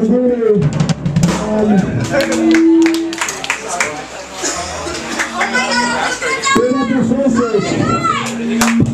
Out. Um, Bring up your sources.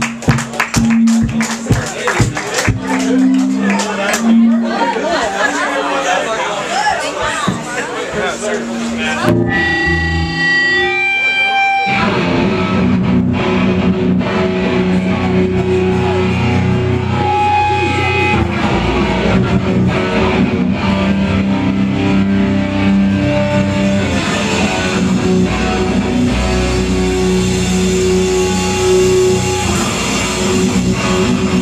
Ladies and